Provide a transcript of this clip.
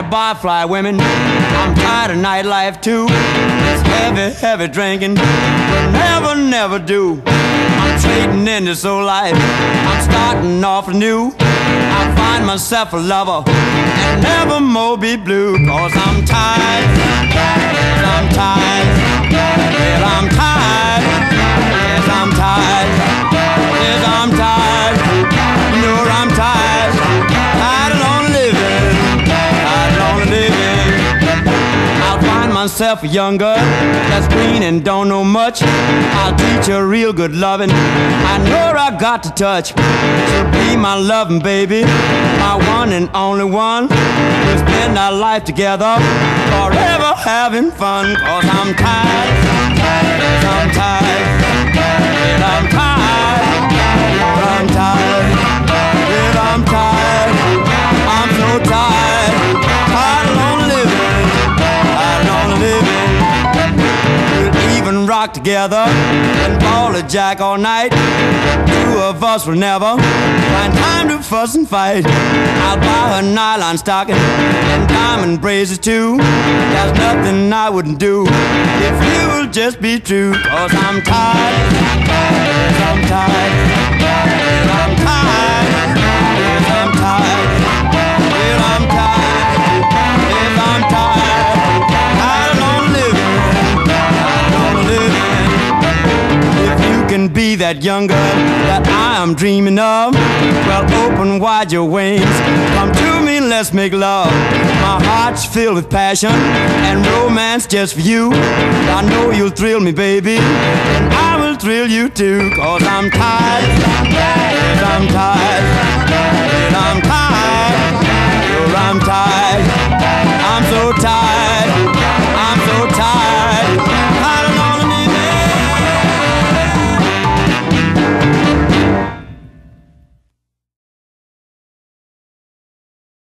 tired of barfly women. I'm tired of nightlife too. This heavy, heavy drinking never, never do. I'm trading in this old life. I'm starting off anew. I find myself a lover and never more be blue. Cause I'm tired. I'm tired. Myself younger young that's green and don't know much. I'll teach her real good loving. I know I got to touch. She'll be my loving baby, my one and only one. We'll spend our life together, forever having fun. Cause I'm tired. Rock together and ball a jack all night. Two of us will never find time to fuss and fight. I'll buy her nylon stocking and diamond braces too. There's nothing I wouldn't do if you will just be true. Cause I'm tired. That young girl that I am dreaming of, well, open wide your wings. Come to me, let's make love. My heart's filled with passion and romance just for you. I know you'll thrill me, baby, and I will thrill you too. Cause I'm tired. I'm tired. I'm tired.